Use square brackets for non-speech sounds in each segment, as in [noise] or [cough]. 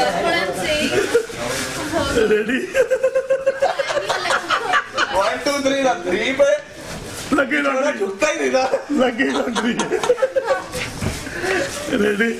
That's what I'm saying. Ready one two three ना three पे लगी लॉन्ड्री झुकता ही नहीं था लगी लॉन्ड्री रेडी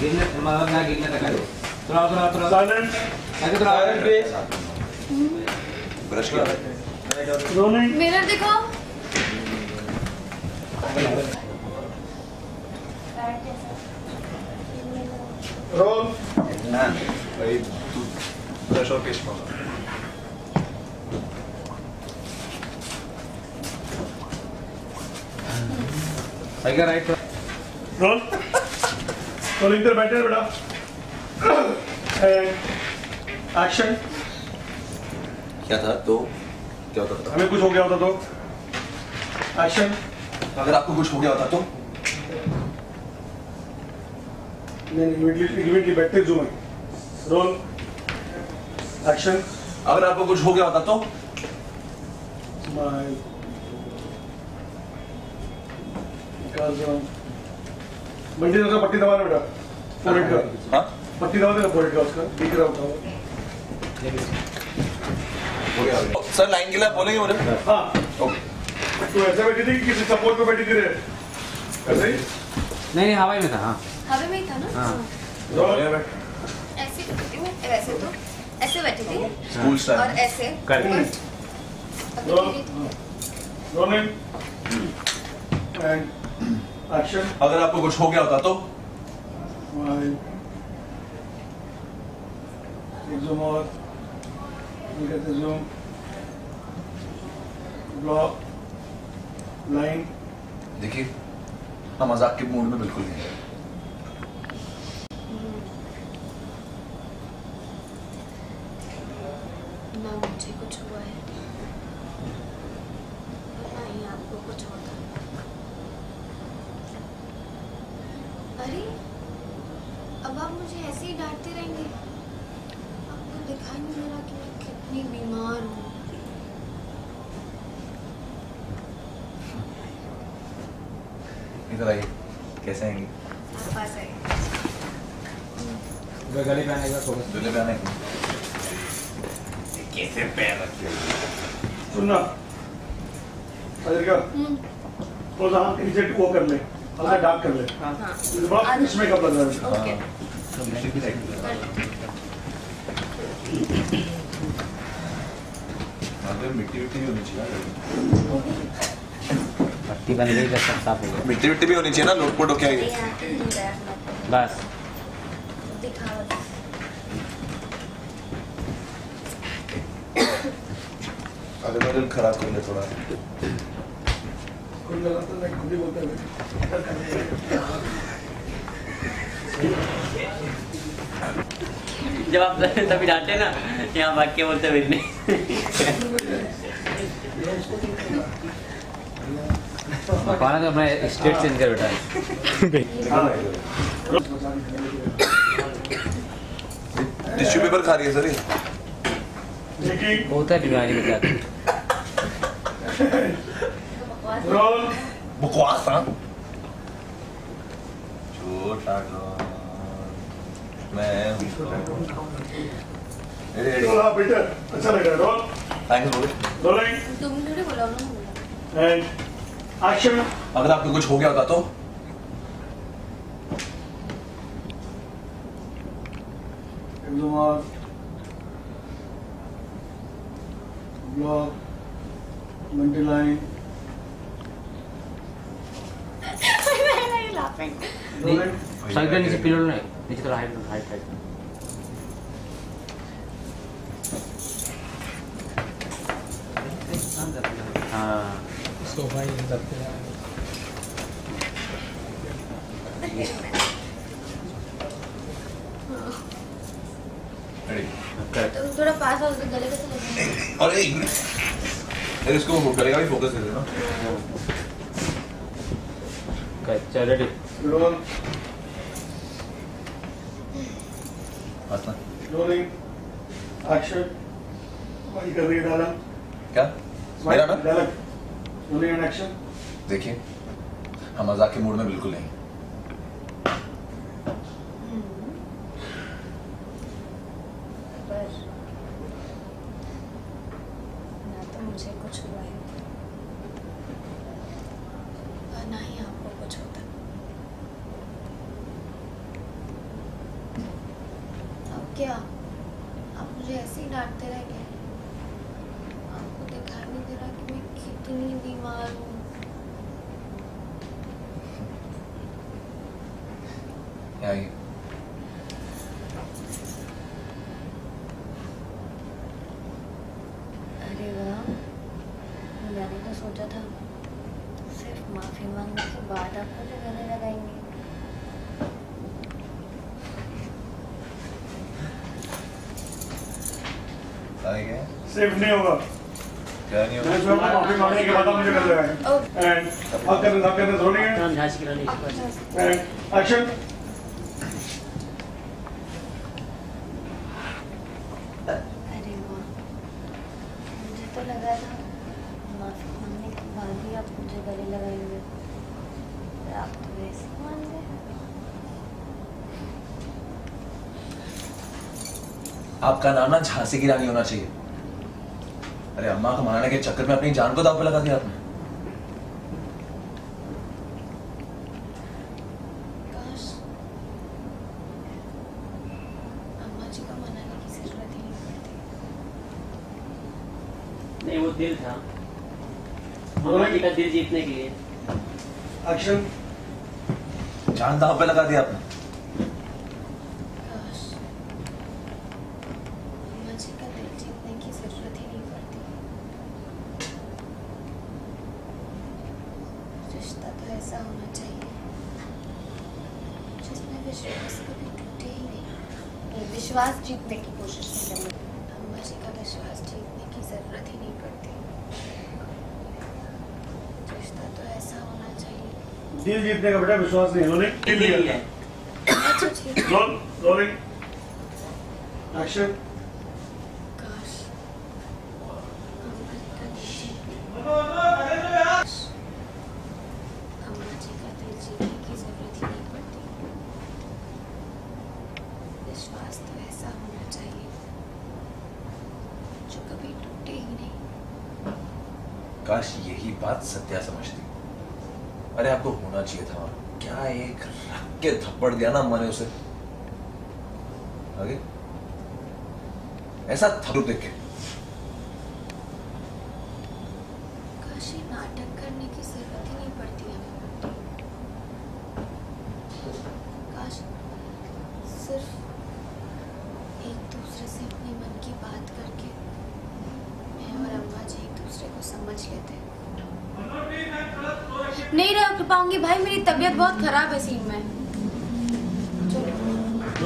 गिरने मतलब ना गिरने तक करो थोड़ा थोड़ा थोड़ा साइलेंट आगे थोड़ा आगे ब्रश किया रोलिंग मिरर दिखाओ रोल भाई तू ब्रश और पेस्ट मारो आगे राइट रोल रोलिंग इधर बैठे हैं बेटा एंड एक्शन क्या था तो क्या होता था हमें कुछ हो गया होता तो एक्शन अगर आपको कुछ हो गया होता तो नहीं इमीडिएटली इमीडिएटली बैठते जूम रोल एक्शन अगर आपको कुछ हो गया होता तो? बंटी का पट्टी दबाना बेटा। फोरहेड का। हाँ? पट्टी दबा देना फोरहेड का उसका। दिख रहा होता है सर लाइन के लिए बोलेंगे मुझे? हाँ। ओके तू ऐसे बैठी थी कि किसी सपोर्ट पे बैठी थी रे। ऐसे ही? नहीं नहीं हवाई में था हाँ। हवा में ही था ना? हाँ। रोल ऐसे बैठी थी वैसे तो ऐसे बैठी थी स्कूल और ऐसे। एंड एक्शन अगर आपको कुछ हो गया होता तो? स्माइल एक जूम और ये कहते जूम ब्लॉक लाइन देखिए हम मज़ाक के मूड में बिल्कुल नहीं हैं। ना मुझे कुछ हुआ है। ना ही आपको कुछ होता अरे अब आप मुझे ऐसे ही डांटते रहेंगे। आपको दिखाई नहीं दे रहा कि मैं कितनी बीमार हूँ। इधर आइए कैसे आएँगे? पास गली पे आने का फोकस पे आने कैसे पैर रखे सुनना। क्या हम्म, वो कर ले हल्का डार्क कर ले। हाँ। इस बड़ा फिनिश मेकअप लग रहा है। ओके अगर मिट्टी विट्टी भी होनी चाहिए पट्टी बन गई तो सब साफ़ हो गया। मिट्टी विट्टी भी होनी चाहिए ना लोटपोट बैठना बस। अगर मैं दिल खराब कर ले थोड़ा। खुद तो मैं खुद ही बोलता हूँ। जब आप तभी डांटे ना यहाँ भाग के बोलते फिर पाना तो अपना स्टेट चेंज कर बेटा टिश्यू पेपर खा रही है सर ये होता है बीमारी में क्या रोल बकवास हाँ छोटा डॉन, मैं हूँ रेडी रेडी रोल हाँ बेटा अच्छा लग रहा है रोल थैंक्स बोले रोलिंग तुम थोड़ी बोला उन्होंने बोला एंड एक्शन अगर आपको कुछ हो गया होता तो Exumar. Block. Multi-line. laughing. Rolling. Cycle नीचे पिलो नहीं नीचे थोड़ा हाइट हाइट हाइट हाँ रेडी करेक्ट तुम थोड़ा पास आओ तो गले कैसे लगे अरे इसको वो करेगा भी फोकस दे देना रेडी. वही कर रही डाला क्या मेरा ना डाला रोलिंग एंड एक्शन देखिए हम मज़ाक के मूड में बिल्कुल नहीं क्या? आप मुझे ऐसे ही डांटते रह गए आपको दिखाई नहीं दे रहा कि मैं कितनी बीमार हूँ। आइए अरे वाह मैंने तो सोचा था सिर्फ़ माफ़ी मांगने के बाद आप मुझे गले लगाएँगे आइए सेफ़ नहीं होगा। मैं स्वयं माफ़ी मांगने के बाद मुझे कर लगाएँगे एंड आप करने आप करने रोलिंग हम झांसी की रानी के पास एंड एक्शन अरे मुझे तो लगा था माफ़ी मांगने के बाद ही आप मुझे गले आप तो वैसे मान गए। आपका नाम ना झांसी की रानी होना चाहिए। अरे अम्मा को मारने के चक्कर में अपनी जान को दाव पे लगा दिया आपने। काश अम्मा जी को मनाने की ज़रूरत ही नहीं वो दिल था। जी का दिल जीतने के लिए। एक्शन जान दाव पे लगा दिया आपने काश अम्मा जी का दिल जीतने की ज़रूरत ही नहीं पड़ती ऐसा होना चाहिए जिसमें विश्वास कभी टूटे ही नहीं विश्वास जीतने की कोशिश नहीं करनी अम्मा जी का विश्वास जीतने की ज़रूरत ही नहीं पड़ती रिश्ता तो ऐसा होना चाहिए दिल जीतने का। बेटा विश्वास नहीं होने दिल अच्छा रोल रोलिंग एक्शन काश अम्मा जी का दिल जीतने काश अम्मा जी का दिल जीतने की ज़रूरत ही नहीं पड़ती विश्वास तो ऐसा होना चाहिए जो कभी टूटे ही नहीं काश यही बात सत्या समझती अरे आपको होना चाहिए था क्या एक रख थप्पड़ दिया ना ने उसे। आगे। ऐसा थप्पड़ देख। के नाटक करने की ज़रूरत ही नहीं पड़ती सिर्फ़ एक दूसरे से अपने मन की बात करके मैं और एक दूसरे को समझ लेते। नहीं रह पाऊँगी भाई, मेरी तबीयत बहुत खराब है सीन में।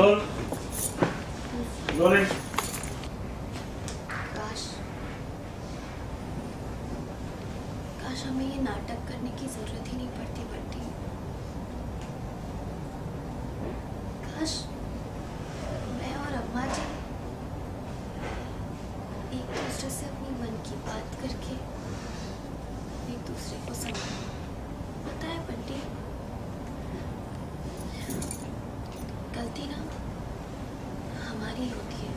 काश काश हमें ये नाटक करने की ज़रूरत ही नहीं पड़ती बंटी काश मैं और अम्मा जी एक दूसरे से अपनी मन की बात करके एक दूसरे को समझ पता है बंटी गलती ना हमारी होती है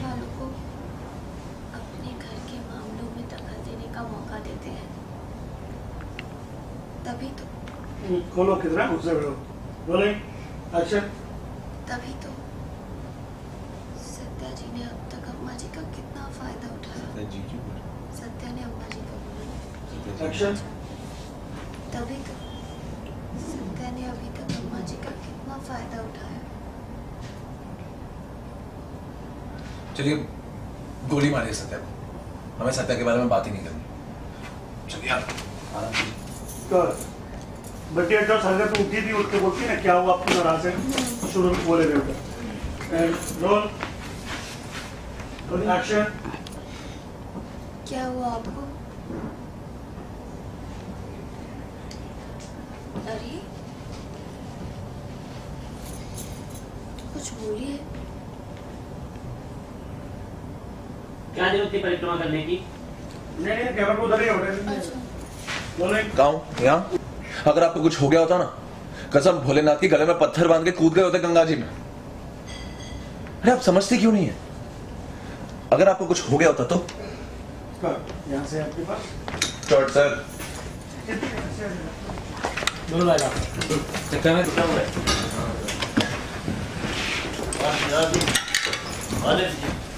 हम वालों को अपने घर के मामलों में दखल देने का मौका देते हैं। तभी तो खोलो कितना? मुझसे बैठो रोलिंग एक्शन तभी तो सत्या जी ने अब तक अम्मा जी का कितना फ़ायदा उठाया। सत्या ने अम्मा जी को बोला। एक्शन तभी तो सत्या ने अभी तक अम्मा जी का कितना फ़ायदा उठाया। चलिए गोली मारिए सत्या को। हमें सत्या के बारे में बात ही नहीं करनी। चलिए आप कीजिए कर बच्चे जब तू उठी थी उठ के बोलती ना क्या हुआ आपको नाराज़ है? शुरू में बोले रहे एंड रोल रोल एक्शन क्या हुआ आपको? अरे कुछ बोलिए। क्या ज़रूरत थी परिक्रमा करने की? नहीं नहीं कैमरा को उधर ही होने अच्छा। गाँव यहाँ? अगर आपको कुछ हो गया होता ना कसम भोलेनाथ के गले में पत्थर बाँध के कूद गए होते गंगा जी में। अरे आप समझते क्यों नहीं है? अगर आपको कुछ हो गया होता तो? यहाँ से आपके पास? सर। चक्कर में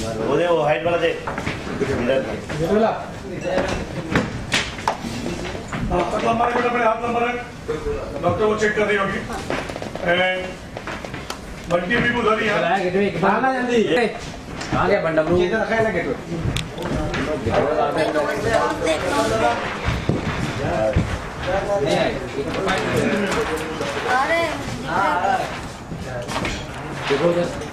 वो दे वो हाइट वाला दे इधर हाँ हाथ लंबा रख बेटा अपने हाथ लंबा रख डॉक्टर वो चेक कर रही होगी एंड बंटी भी उधर ही है आना जल्दी कहाँ गया बंडा ब्रू इधर रखा है ना गेट अरे देखो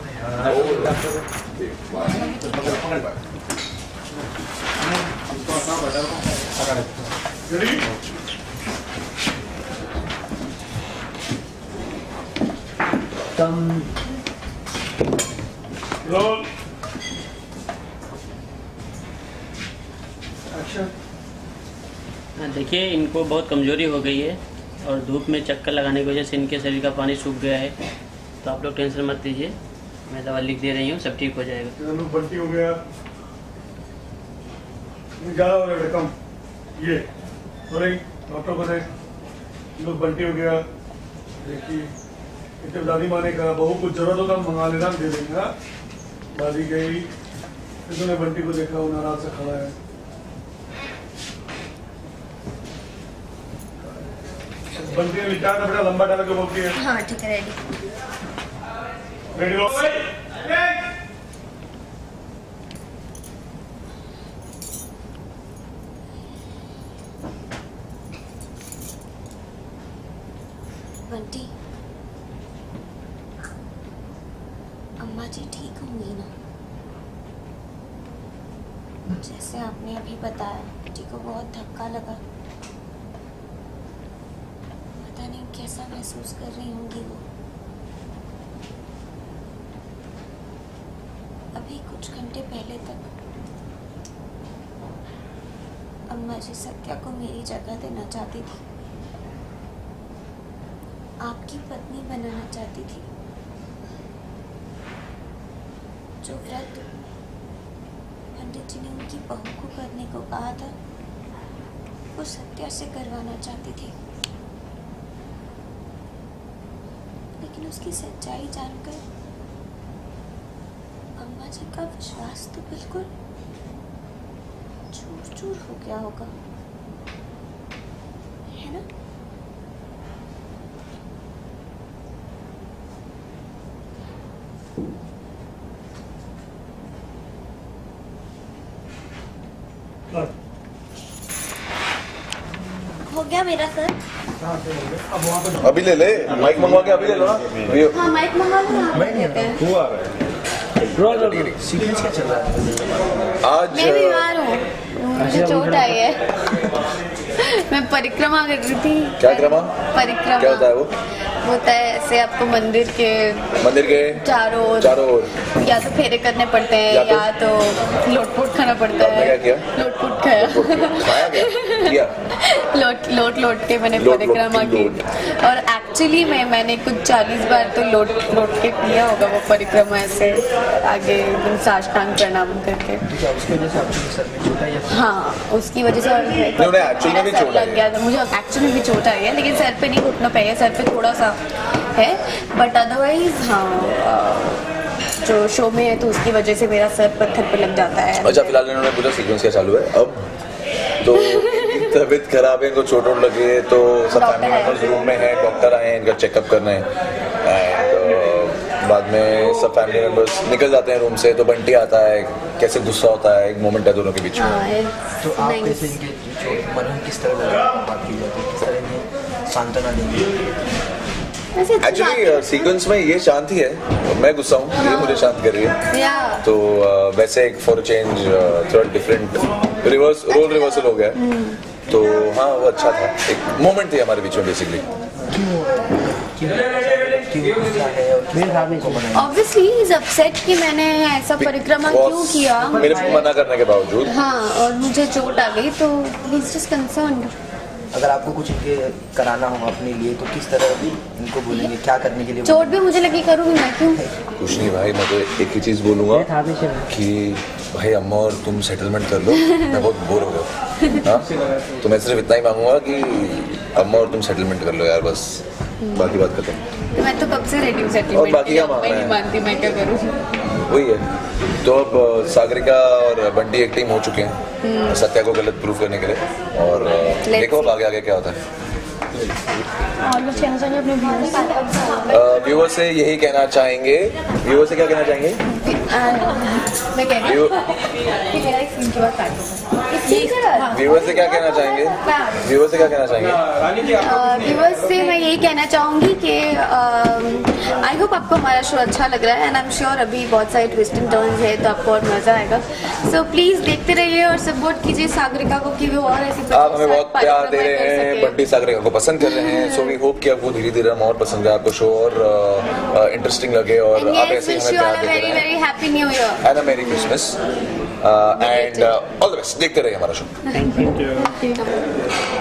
हाँ, देखिए इनको बहुत कमज़ोरी हो गई है और धूप में चक्कर लगाने की वजह से इनके शरीर का पानी सूख गया है। तो आप लोग टेंशन मत लीजिए। मैं दवा लिख दे रही हूँ सब ठीक हो जाएगा। बंटी हो गया ज़्यादा हो रहा है कम। ये डॉक्टर को लोग बंटी हो गया। देखिए इतने दादी माँ ने कहा बहू कुछ ज़रूरत होगा हम मंगा लेना दे देंगे हाँ? दादी गई। फिर बंटी को देखा वो नाराज़ से खड़ा है। बंटी ने विचार बेटा लंबा डाला के बोलती है। हाँ ठीक है रेडी बंटी अम्मा जी ठीक होंगी ना? जैसे आपने अभी बताया बंटी को बहुत धक्का लगा। पता नहीं कैसा महसूस कर रही होंगी वो अभी कुछ घंटे पहले तक। अम्मा जी सत्या को मेरी जगह देना चाहती थी। आपकी पत्नी बनाना चाहती थी। जो व्रत पंडित जी ने उनकी बहू को करने को कहा था, वो सत्या से करवाना चाहती थी। लेकिन उसकी सच्चाई जानकर अम्मा जी का विश्वास तो बिल्कुल चूर चूर हो गया होगा। है ना? हो गया मेरा सर। अभी ले ले। माइक मंगवा के अभी ले लो ना। हाँ माइक मंगा लो यहाँ पे देते हैं। आज मैं बीमार हूँ। मुझे चोट आई है। [laughs] मैं परिक्रमा कर रही थी। क्या क्रमा? परिक्रमा। क्या होता है वो? होता है ऐसे आपको मंदिर के मंदिर के चारों ओर चारों ओर। या तो फेरे करने पड़ते हैं या तो- या तो लोटपोट खाना पड़ता है क्या किया? लोटपोट खाया। खाया किया? [laughs] लोट लोट लोट के मैंने परिक्रमा की और एक्चुअली में मैंने कुछ चालीस बार तो लोट लोट के किया होगा वो परिक्रमा ऐसे आगे साष्टांग प्रणाम करके। या हाँ उसकी वजह से लग गया था। मुझे एक्चुअली भी चोट आई है लेकिन सर पे नहीं घुटनों पे है सर पे थोड़ा सा है बट अदरवाइज़ हाँ जो शो में है तो उसकी वजह से मेरा सर पत्थर पे लग जाता है। अच्छा फ़िलहाल इन्होंने पूछा सीक्वेंस क्या चालू है। अब तो [laughs] तबीयत खराब है इनको चोट वोट लगी है तो सब फैमिली है। मेंबर्स रूम में हैं डॉक्टर आए हैं इनका चेकअप करना है। एंड बाद में सब फैमिली मेंबर्स निकल जाते हैं रूम से तो बंटी आता है कैसे गुस्सा होता है एक मोमेंट है दोनों के बीच में। हाँ तो आप कैसे इनके मरहम किस तरह बात की जाती है किस तरह सांत्वना देंगे? एक्चुअली सीक्वेंस में ये शांत ही। है मैं गुस्सा हूँ ये मुझे शांत कर रही है। है। तो uh, वैसे एक फॉर चेंज थोड़ा डिफरेंट रिवर्स रोल रिवर्सल हो गया। है। तो हाँ वो अच्छा था। एक मोमेंट थी हमारे बीच में बेसिकली है। ऑब्वियसली इज़ अपसेट कि मैंने ऐसा परिक्रमा क्यों किया? मेरे मना करने के बावजूद। हाँ और मुझे चोट आ गई तो ही इज़ जस्ट कंसर्न्ड अगर आपको कुछ इनके कराना हो अपने लिए तो किस तरह भी इनको बोलेंगे? क्या करने के लिए चोट भी मुझे लगी करूँगी मैं क्यों? कुछ नहीं भाई मैं तो एक ही चीज़ बोलूँगा कि भाई अम्मा और तुम सेटलमेंट कर लो। मैं बहुत बोर हो गया हाँ? तो मैं सिर्फ़ इतना ही मांगूँगा कि अम्मा और तुम सेटलमेंट कर लो यार बस। बाकी बात खत्म। मैं तो कब से रेडी हूँ और सेटलमेंट बाकी क्या मांगना मैं है? मानती मैं क्या करूँ? वही है। तो अब सागरिका और बंटी एक टीम हो चुके हैं सत्या को गलत प्रूफ करने के लिए। और देखो अब आगे आगे क्या होता है। और अपने से यही कहना चाहेंगे। व्यूअर से क्या कहना चाहेंगे? मैं कह रही हूँ से क्या कहना चाहेंगे? व्यूअर से क्या कहना चाहेंगे? व्यूवर्स से मैं यही कहना चाहूँगी कि आई होप आपको हमारा शो अच्छा लग रहा है एंड आई एम श्योर अभी बहुत सारे ट्विस्ट एंड टर्न्स है तो आपको और मज़ा आएगा। सो प्लीज़ देखते रहिए और सपोर्ट कीजिए सागरिका को कि वो और ऐसी आप हमें बहुत प्यार दे रहे हैं। बंटी सागरिका को पसंद कर रहे हैं सो वी होप कि आपको धीरे धीरे हम और पसंद आए आपको शो और इंटरेस्टिंग लगे और आप ऐसे ही हमें प्यार रहें very happy new and a merry Christmas and all the best देखते रहिए हमारा शो थैंक you.